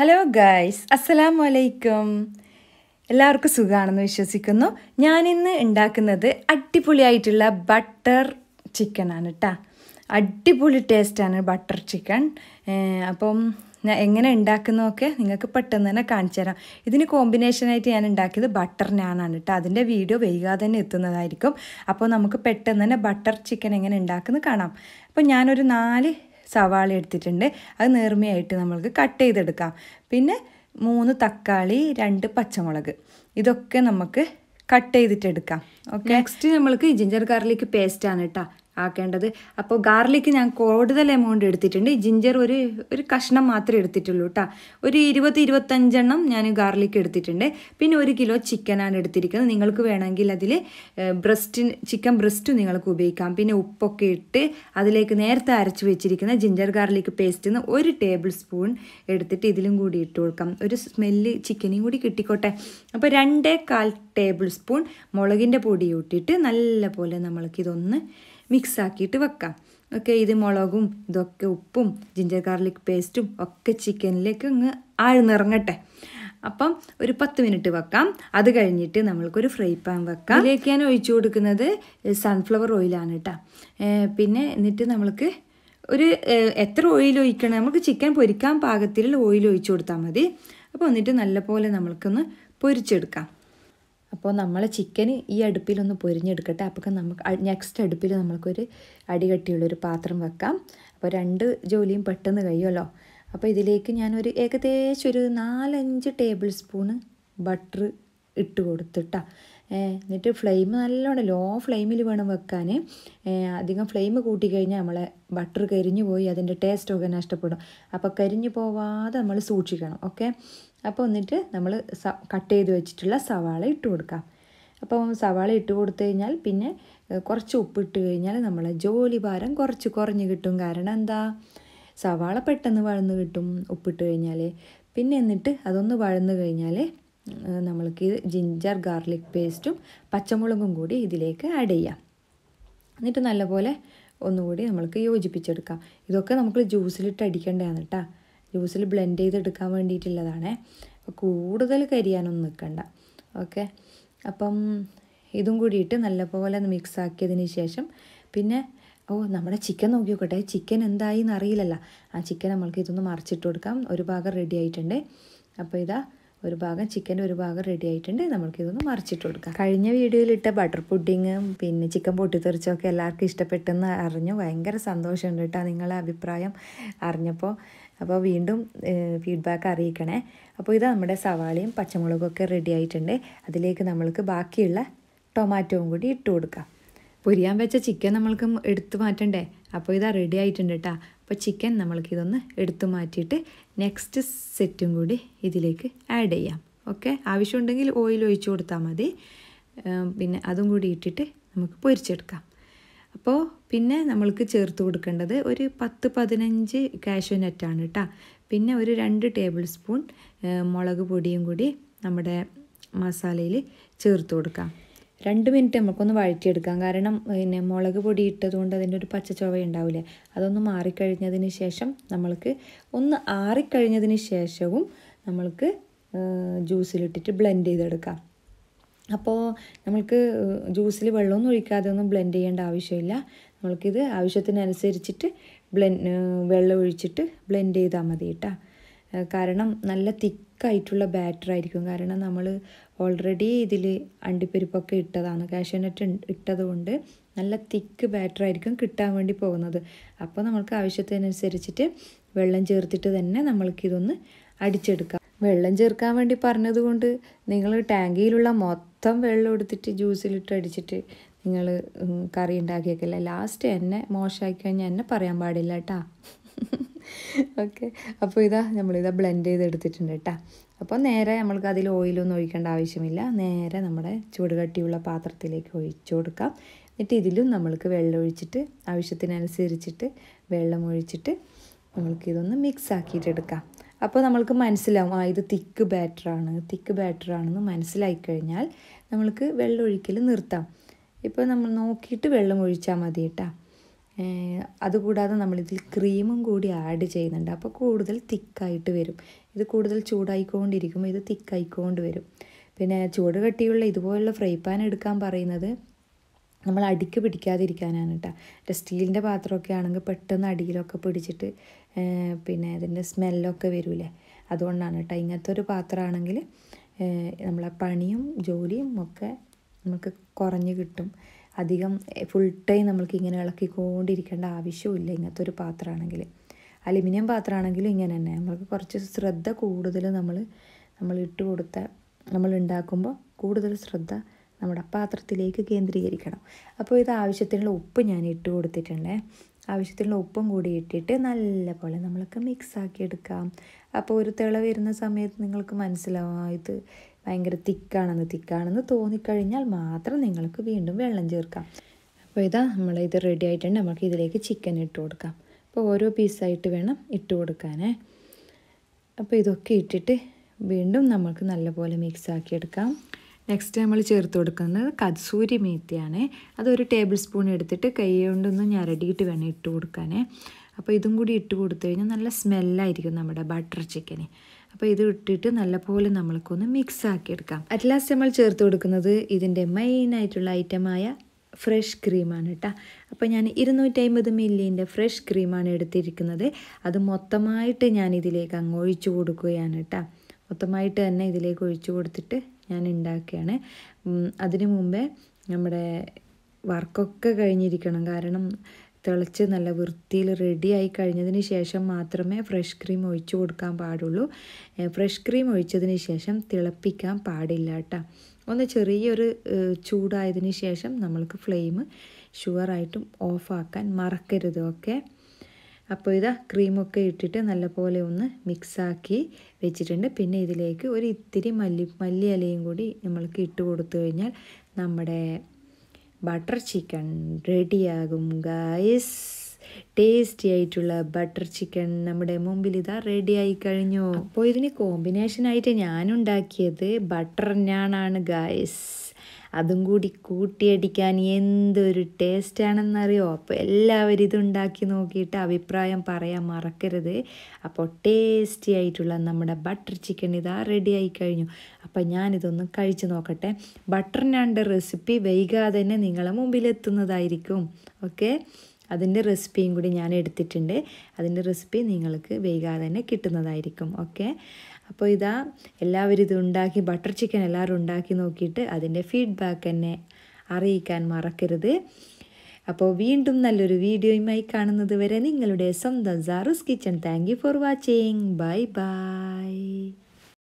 Hello guys അസ്സലാമു അലൈക്കും എല്ലാവർക്കും സുഖമാണെന്ന് വിശ്വസിക്കുന്നു. ഞാനിന്ന് ഉണ്ടാക്കുന്നത് അടിപൊളിയായിട്ടുള്ള ബട്ടർ ചിക്കനാണ് കേട്ടോ അടിപൊളി ടേസ്റ്റാണ് ബട്ടർ ചിക്കൻ. അപ്പം ഞാൻ എങ്ങനെ ഉണ്ടാക്കുന്നതൊക്കെ നിങ്ങൾക്ക് പെട്ടെന്ന് തന്നെ കാണിച്ചു തരാം. ഇതിന് കോമ്പിനേഷനായിട്ട് ഞാൻ ഉണ്ടാക്കിയത് ബട്ടർ നാനാണ് കേട്ടോ അതിന്റെ വീഡിയോ വൈകാതെ തന്നെ എത്തുന്നതായിരിക്കും. അപ്പോൾ നമുക്ക് പെട്ടെന്ന് തന്നെ ബട്ടർ ചിക്കൻ എങ്ങനെ ഉണ്ടാക്കുന്നത് കാണാം. അപ്പോൾ ഞാനൊരു നാല് സവാള എടുത്തിട്ടുണ്ട്. അത് നേർമയായിട്ട് നമ്മൾക്ക് കട്ട് ചെയ്തെടുക്കാം. പിന്നെ മൂന്ന് തക്കാളി രണ്ട് പച്ചമുളക്. ഇതൊക്കെ നമുക്ക് കട്ട് ചെയ്തിട്ടെടുക്കാം. ഓക്കെ നെക്സ്റ്റ് നമ്മൾക്ക് ജിഞ്ചർ ഗാർലിക് പേസ്റ്റ് ആണ് കേട്ടോ ആക്കേണ്ടത്. അപ്പോൾ ഗാർലിക്ക് ഞാൻ കൂടുതൽ എമൗണ്ട് എടുത്തിട്ടുണ്ട്. ജിഞ്ചർ ഒരു ഒരു കഷ്ണം മാത്രമേ എടുത്തിട്ടുള്ളൂ കേട്ടോ ഒരു ഇരുപത് ഇരുപത്തഞ്ചെണ്ണം ഞാൻ ഗാർലിക്ക് എടുത്തിട്ടുണ്ട്. പിന്നെ ഒരു കിലോ ചിക്കനാണ് എടുത്തിരിക്കുന്നത്. നിങ്ങൾക്ക് വേണമെങ്കിൽ അതിൽ ബ്രസ്റ്റ് ചിക്കൻ ബ്രസ്റ്റ് നിങ്ങൾക്ക് ഉപയോഗിക്കാം. പിന്നെ ഉപ്പൊക്കെ ഇട്ട് അതിലേക്ക് നേരത്തെ അരച്ച് വെച്ചിരിക്കുന്ന ജിഞ്ചർ ഗാർലിക്ക് പേസ്റ്റിൽ നിന്ന് ഒരു ടേബിൾ സ്പൂൺ എടുത്തിട്ട് ഇതിലും കൂടി ഇട്ട് കൊടുക്കാം. ഒരു സ്മെല്ല് ചിക്കനും കൂടി കിട്ടിക്കോട്ടെ. അപ്പോൾ രണ്ടേ കാൽ ടേബിൾ സ്പൂൺ മുളകിന്റെ പൊടി ഇട്ടിട്ട് നല്ല പോലെ നമ്മൾക്കിതൊന്ന് മിക്സ് ആക്കിയിട്ട് വെക്കാം. ഓക്കെ ഇത് മുളകും ഇതൊക്കെ ഉപ്പും ജിഞ്ചർ ഗാർലിക് പേസ്റ്റും ഒക്കെ ചിക്കനിലേക്ക് അങ്ങ് ആഴ്ന്നിറങ്ങട്ടെ. അപ്പം ഒരു പത്ത് മിനിറ്റ് വെക്കാം. അത് കഴിഞ്ഞിട്ട് നമ്മൾക്കൊരു ഫ്രൈ പാൻ വെക്കാം. അതിലേക്ക് ഞാൻ ഒഴിച്ചു കൊടുക്കുന്നത് സൺഫ്ലവർ ഓയിലാണ് കേട്ടോ പിന്നെ എന്നിട്ട് നമ്മൾക്ക് ഒരു എത്ര ഓയിൽ ഒഴിക്കണം? നമുക്ക് ചിക്കൻ പൊരിക്കാൻ പാകത്തിലുള്ള ഓയിൽ ഒഴിച്ചു കൊടുത്താൽ മതി. അപ്പോൾ എന്നിട്ട് നല്ലപോലെ നമ്മൾക്കൊന്ന് പൊരിച്ചെടുക്കാം. അപ്പോൾ നമ്മൾ ചിക്കൻ ഈ അടുപ്പിലൊന്ന് പൊരിഞ്ഞെടുക്കട്ടെ. അപ്പോൾ നമുക്ക് നെക്സ്റ്റ് അടുപ്പിൽ നമ്മൾക്കൊരു അടികട്ടിയുള്ളൊരു പാത്രം വെക്കാം. അപ്പോൾ രണ്ട് ജോലിയും പെട്ടെന്ന് കഴിയുമല്ലോ. അപ്പോൾ ഇതിലേക്ക് ഞാനൊരു ഏകദേശം ഒരു നാലഞ്ച് ടേബിൾ സ്പൂണ് ബട്ടർ ഇട്ട് കൊടുത്തിട്ടാ. എന്നിട്ട് ഫ്ലെയിം നല്ലോണം ലോ ഫ്ലെയിമിൽ വേണം വെക്കാൻ അധികം ഫ്ലെയിം കൂട്ടിക്കഴിഞ്ഞാൽ നമ്മളെ ബട്ടർ കരിഞ്ഞു പോയി അതിന്റെ ടേസ്റ്റൊക്കെ നഷ്ടപ്പെടും. അപ്പോൾ കരിഞ്ഞു പോവാതെ നമ്മൾ സൂക്ഷിക്കണം ഓക്കെ? അപ്പോൾ എന്നിട്ട് നമ്മൾ കട്ട് ചെയ്ത് വെച്ചിട്ടുള്ള സവാള ഇട്ട് കൊടുക്കാം. അപ്പോൾ സവാള ഇട്ട് കൊടുത്തു കഴിഞ്ഞാൽ പിന്നെ കുറച്ച് ഉപ്പിട്ട് കഴിഞ്ഞാൽ നമ്മളെ ജോലി ഭാരം കുറച്ച് കുറഞ്ഞ് കിട്ടും. കാരണം എന്താ? സവാള പെട്ടെന്ന് വഴന്ന് കിട്ടും ഉപ്പിട്ട് കഴിഞ്ഞാൽ പിന്നെ എന്നിട്ട് അതൊന്ന് വഴന്ന് കഴിഞ്ഞാൽ നമ്മൾക്ക് ജിഞ്ചർ ഗാർലിക് പേസ്റ്റും പച്ചമുളകും കൂടി ഇതിലേക്ക് ആഡ് ചെയ്യാം. എന്നിട്ട് നല്ലപോലെ ഒന്നുകൂടി നമ്മൾക്ക് യോജിപ്പിച്ചെടുക്കാം. ഇതൊക്കെ നമുക്ക് ജ്യൂസിലിട്ട് അടിക്കേണ്ടതാണ് കേട്ടോ ജ്യൂസിൽ ബ്ലെൻഡ് ചെയ്തെടുക്കാൻ വേണ്ടിയിട്ടുള്ളതാണ്. കൂടുതൽ കരിയാനൊന്നും നിൽക്കണ്ട. ഓക്കെ? അപ്പം ഇതും കൂടിയിട്ട് നല്ലപോലെ മിക്സ് ആക്കിയതിന് ശേഷം പിന്നെ ഓ നമ്മുടെ ചിക്കൻ നോക്കി നോക്കട്ടെ ചിക്കൻ എന്തായി എന്നറിയില്ലല്ലോ ആ ചിക്കൻ നമ്മൾക്ക് ഇതൊന്ന് മറിച്ചിട്ട് കൊടുക്കാം. ഒരു ഭാഗം റെഡി ആയിട്ടുണ്ട്. അപ്പോൾ ഇതാ ഒരു ഭാഗം ചിക്കന്റെ ഒരു ഭാഗം റെഡി ആയിട്ടുണ്ട്. ഇതൊന്ന് മറിച്ചിട്ട് കൊടുക്കാം. കഴിഞ്ഞ വീഡിയോയിലിട്ട ബട്ടർ പുഡിങ്ങും പിന്നെ ചിക്കൻ പൊട്ടിത്തെറിച്ചൊക്കെ എല്ലാവർക്കും ഇഷ്ടപ്പെട്ടെന്ന് അറിഞ്ഞു. ഭയങ്കര സന്തോഷമുണ്ട് കേട്ടോ നിങ്ങളുടെ അഭിപ്രായം അറിഞ്ഞപ്പോൾ. അപ്പോൾ വീണ്ടും ഫീഡ്ബാക്ക് അറിയിക്കണേ. അപ്പോൾ ഇത് നമ്മുടെ സവാളയും പച്ചമുളകൊക്കെ റെഡി ആയിട്ടുണ്ട്. അതിലേക്ക് നമ്മൾക്ക് ബാക്കിയുള്ള ടൊമാറ്റോവും കൂടി ഇട്ട് കൊടുക്കാം. പൊരിയാൻ വെച്ച ചിക്കൻ നമ്മൾക്ക് എടുത്തു മാറ്റണ്ടേ? അപ്പോൾ ഇതാ റെഡി ആയിട്ടുണ്ട് കേട്ടോ. അപ്പോൾ ചിക്കൻ നമ്മൾക്ക് ഇതൊന്ന് എടുത്തു മാറ്റിയിട്ട് നെക്സ്റ്റ് സെറ്റും കൂടി ഇതിലേക്ക് ആഡ് ചെയ്യാം. ഓക്കെ ആവശ്യമുണ്ടെങ്കിൽ ഓയിൽ ഒഴിച്ചു കൊടുത്താൽ മതി. പിന്നെ അതും കൂടി ഇട്ടിട്ട് നമുക്ക് പൊരിച്ചെടുക്കാം. അപ്പോൾ പിന്നെ നമ്മൾക്ക് ചേർത്ത് കൊടുക്കേണ്ടത് ഒരു പത്ത് പതിനഞ്ച് കാഷ്യൂ കേട്ടോ പിന്നെ ഒരു രണ്ട് ടേബിൾ സ്പൂൺ മുളക് പൊടിയും കൂടി നമ്മുടെ മസാലയിൽ ചേർത്ത് കൊടുക്കാം. രണ്ട് മിനിറ്റ് നമുക്കൊന്ന് വഴറ്റിയെടുക്കാം. കാരണം പിന്നെ മുളക് പൊടി ഇട്ടതുകൊണ്ട് അതിന്റെ ഒരു പച്ച ചുവ ഉണ്ടാവില്ലേ അതൊന്ന് മാറിക്കഴിഞ്ഞതിന് ശേഷം നമ്മൾക്ക് ഒന്ന് ആറിക്കഴിഞ്ഞതിന് ശേഷവും നമ്മൾക്ക് ജ്യൂസിലിട്ടിട്ട് ബ്ലെൻഡ് ചെയ്തെടുക്കാം. അപ്പോൾ നമ്മൾക്ക് ജ്യൂസിൽ വെള്ളമൊന്നും ഒഴിക്കാതെ ഒന്നും ബ്ലെൻഡ് ചെയ്യേണ്ട ആവശ്യമില്ല. നമ്മൾക്കിത് ആവശ്യത്തിനനുസരിച്ചിട്ട് ബ്ലെൻ വെള്ളം ഒഴിച്ചിട്ട് ബ്ലെൻഡ് ചെയ്താൽ മതി കേട്ടോ. കാരണം നല്ല തിക്കായിട്ടുള്ള ബാറ്റർ ആയിരിക്കും. കാരണം നമ്മൾ ഓൾറെഡി ഇതിൽ അണ്ടിപ്പരിപ്പൊക്കെ ഇട്ടതാണ്. കാഷ്യൂനട്ട് ഇട്ടതുകൊണ്ട് നല്ല തിക്ക് ബാറ്റർ ആയിരിക്കും കിട്ടാൻ വേണ്ടി പോകുന്നത്. അപ്പോൾ നമ്മൾക്ക് ആവശ്യത്തിനനുസരിച്ചിട്ട് വെള്ളം ചേർത്തിട്ട് തന്നെ നമ്മൾക്കിതൊന്ന് അടിച്ചെടുക്കാം. വെള്ളം ചേർക്കാൻ വേണ്ടി പറഞ്ഞതുകൊണ്ട് നിങ്ങൾ ടാങ്കിയിലുള്ള മൊത്തം വെള്ളം എടുത്തിട്ട് ജ്യൂസിലിട്ട് അടിച്ചിട്ട് നിങ്ങൾ കറി ഉണ്ടാക്കിയേക്കില്ല. ലാസ്റ്റ് എന്നെ മോശമാക്കി കഴിഞ്ഞാൽ എന്നെ പറയാൻ പാടില്ല കേട്ടാ ഓക്കെ. അപ്പോൾ ഇതാ നമ്മളിതാ ബ്ലെൻഡ് ചെയ്ത് എടുത്തിട്ടുണ്ട് കേട്ടോ അപ്പോൾ നേരെ നമ്മൾക്ക് അതിൽ ഓയിലൊന്നും ഒഴിക്കേണ്ട ആവശ്യമില്ല. നേരെ നമ്മുടെ ചൂടുകട്ടിയുള്ള പാത്രത്തിലേക്ക് ഒഴിച്ചു കൊടുക്കാം. എന്നിട്ട് ഇതിലും നമ്മൾക്ക് വെള്ളം ഒഴിച്ചിട്ട് ആവശ്യത്തിനനുസരിച്ചിട്ട് വെള്ളം ഒഴിച്ചിട്ട് നമ്മൾക്കിതൊന്ന് മിക്സ് ആക്കിയിട്ടെടുക്കാം. അപ്പോൾ നമ്മൾക്ക് മനസ്സിലാവും ആ ഇത് തിക്ക് ബാറ്ററാണ് തിക്ക് ബാറ്ററാണെന്ന് മനസ്സിലായി കഴിഞ്ഞാൽ നമ്മൾക്ക് വെള്ളം ഒഴിക്കൽ നിർത്താം. ഇപ്പോൾ നമ്മൾ നോക്കിയിട്ട് വെള്ളം ഒഴിച്ചാൽ മതി കേട്ടോ അതുകൂടാതെ നമ്മളിതിൽ ക്രീമും കൂടി ആഡ് ചെയ്യുന്നുണ്ട്. അപ്പോൾ കൂടുതൽ തിക്കായിട്ട് വരും. ഇത് കൂടുതൽ ചൂടായിക്കൊണ്ടിരിക്കുമ്പോൾ ഇത് തിക്കായിക്കൊണ്ട് വരും. പിന്നെ ചൂട് കട്ടിയുള്ള ഇതുപോലുള്ള ഫ്രൈ പാൻ എടുക്കാൻ പറയുന്നത് നമ്മൾ അടിക്ക് പിടിക്കാതിരിക്കാനാണ് കേട്ടോ. സ്റ്റീലിന്റെ പാത്രമൊക്കെ ആണെങ്കിൽ പെട്ടെന്ന് അടിയിലൊക്കെ പിടിച്ചിട്ട് പിന്നെ അതിന്റെ സ്മെല്ലൊക്കെ വരൂലേ? അതുകൊണ്ടാണ് കേട്ടോ. ഇങ്ങനത്തെ ഒരു പാത്രമാണെങ്കിൽ നമ്മളെ പണിയും ജോലിയും ഒക്കെ നമുക്ക് കുറഞ്ഞ് കിട്ടും. അധികം ഫുൾ ടൈം നമ്മൾക്ക് ഇങ്ങനെ ഇളക്കിക്കൊണ്ടിരിക്കേണ്ട ആവശ്യമില്ല ഇങ്ങനത്തെ ഒരു പാത്രമാണെങ്കിൽ. അലുമിനിയം പാത്രമാണെങ്കിലും ഇങ്ങനെ തന്നെ. നമ്മൾക്ക് കുറച്ച് ശ്രദ്ധ കൂടുതൽ നമ്മൾ നമ്മൾ ഇട്ട് കൊടുത്ത നമ്മൾ ഉണ്ടാക്കുമ്പോൾ കൂടുതൽ ശ്രദ്ധ നമ്മുടെ പാത്രത്തിലേക്ക് കേന്ദ്രീകരിക്കണം. അപ്പോൾ ഇത് ആവശ്യത്തിനുള്ള ഉപ്പ് ഞാൻ ഇട്ട് കൊടുത്തിട്ടുണ്ടേ. ആവശ്യത്തിനുള്ള ഉപ്പും കൂടി ഇട്ടിട്ട് നല്ലപോലെ നമ്മൾക്ക് മിക്സ് ആക്കി എടുക്കാം. അപ്പോൾ ഒരു തിള വരുന്ന സമയത്ത് നിങ്ങൾക്ക് മനസ്സിലാവും ഇത് ഭയങ്കര തിക്കാണെന്ന് തിക്കാണെന്ന് തോന്നിക്കഴിഞ്ഞാൽ മാത്രം നിങ്ങൾക്ക് വീണ്ടും വെള്ളം ചേർക്കാം. അപ്പോൾ ഇതാ നമ്മൾ ഇത് റെഡി ആയിട്ടുണ്ട് നമുക്ക് ഇതിലേക്ക് ചിക്കൻ ഇട്ട് കൊടുക്കാം. അപ്പോൾ ഓരോ പീസായിട്ട് വേണം ഇട്ട് കൊടുക്കാനേ. അപ്പോൾ ഇതൊക്കെ ഇട്ടിട്ട് വീണ്ടും നമുക്ക് നല്ലപോലെ മിക്സ് ആക്കിയെടുക്കാം നെക്സ്റ്റ് നമ്മൾ ചേർത്ത് കൊടുക്കുന്നത് കസൂരി മേത്തിയാണ്. അതൊരു ടേബിൾ സ്പൂൺ എടുത്തിട്ട് കൈ കൊണ്ടൊന്ന് ഞരടിയിട്ട് വേണം ഇട്ട് കൊടുക്കാനേ. അപ്പോൾ ഇതും കൂടി ഇട്ട് കൊടുത്തു കഴിഞ്ഞാൽ നല്ല സ്മെല്ലായിരിക്കും നമ്മുടെ ബട്ടർ ചിക്കന് അപ്പോൾ ഇത് ഇട്ടിട്ട് നല്ലപോലെ നമ്മൾക്കൊന്ന് മിക്സ് ആക്കി എടുക്കാം അറ്റ് നമ്മൾ ചേർത്ത് കൊടുക്കുന്നത് ഇതിന്റെ മെയിൻ ആയിട്ടുള്ള ഐറ്റമായ ഫ്രഷ് ക്രീമാണ് കേട്ടോ അപ്പോൾ ഞാൻ ഇരുന്നൂറ്റി അമ്പത് മില്ലിന്റെ ഫ്രഷ് ക്രീമാണ് എടുത്തിരിക്കുന്നത്. അത് മൊത്തമായിട്ട് ഞാൻ ഇതിലേക്ക് അങ്ങ് ഒഴിച്ചു കൊടുക്കുകയാണ് കേട്ടോ മൊത്തമായിട്ട് തന്നെ ഇതിലേക്ക് ഒഴിച്ചു കൊടുത്തിട്ട് ഞാൻ ഉണ്ടാക്കുകയാണ് അതിനു മുമ്പേ നമ്മുടെ വർക്കൊക്കെ കഴിഞ്ഞിരിക്കണം. കാരണം തിളച്ച് നല്ല വൃത്തിയിൽ റെഡിയായി കഴിഞ്ഞതിന് ശേഷം മാത്രമേ ഫ്രഷ് ക്രീം ഒഴിച്ചു കൊടുക്കാൻ പാടുള്ളൂ. ഫ്രഷ് ക്രീം ഒഴിച്ചതിന് ശേഷം തിളപ്പിക്കാൻ പാടില്ല കേട്ടോ ഒന്ന് ചെറിയൊരു ചൂടായതിന് ശേഷം നമ്മൾക്ക് ഫ്ലെയിം ഷുവറായിട്ടും ഓഫാക്കാൻ മറക്കരുത് ഓക്കെ? അപ്പോൾ ഇതാ ക്രീമൊക്കെ ഇട്ടിട്ട് നല്ലപോലെ ഒന്ന് മിക്സാക്കി വെച്ചിട്ടുണ്ട്. പിന്നെ ഇതിലേക്ക് ഒരു ഇത്തിരി മല്ലി മല്ലി ഇലയും കൂടി നമ്മൾക്ക് ഇട്ട് കൊടുത്തു കഴിഞ്ഞാൽ നമ്മുടെ ബട്ടർ ചിക്കൻ റെഡിയാകും ഗായ്സ്. ടേസ്റ്റി ആയിട്ടുള്ള ബട്ടർ ചിക്കൻ നമ്മുടെ മുമ്പിൽ ഇതാ റെഡി ആയി കഴിഞ്ഞു. അപ്പോൾ ഇതിന് കോമ്പിനേഷനായിട്ട് ഞാനുണ്ടാക്കിയത് ബട്ടർ ഞാനാണ് ഗായ്സ്. അതും കൂടി കൂട്ടിയടിക്കാൻ എന്തൊരു ടേസ്റ്റാണെന്നറിയോ? അപ്പോൾ എല്ലാവരും ഇതുണ്ടാക്കി നോക്കിയിട്ട് അഭിപ്രായം പറയാൻ മറക്കരുത്. അപ്പോൾ ടേസ്റ്റി ആയിട്ടുള്ള നമ്മുടെ ബട്ടർ ചിക്കൻ ഇതാ റെഡി ആയി കഴിഞ്ഞു. അപ്പോൾ ഞാനിതൊന്ന് കഴിച്ചു നോക്കട്ടെ. ബട്ടർ റെസിപ്പി വൈകാതെ തന്നെ നിങ്ങളെ മുമ്പിലെത്തുന്നതായിരിക്കും. ഓക്കെ അതിന്റെ റെസിപ്പിയും കൂടി ഞാൻ എടുത്തിട്ടുണ്ട്. അതിന്റെ റെസിപ്പി നിങ്ങൾക്ക് വൈകാതെ തന്നെ കിട്ടുന്നതായിരിക്കും. ഓക്കെ അപ്പോൾ ഇതാ എല്ലാവരും ഇത് ഉണ്ടാക്കി ബട്ടർ ചിക്കൻ എല്ലാവരും ഉണ്ടാക്കി നോക്കിയിട്ട് അതിന്റെ ഫീഡ്ബാക്ക് എന്നെ അറിയിക്കാൻ മറക്കരുത്. അപ്പോൾ വീണ്ടും നല്ലൊരു വീഡിയോയുമായി കാണുന്നത് വരെ നിങ്ങളുടെ സ്വന്തം Saru's kitchen thank you for watching bye bye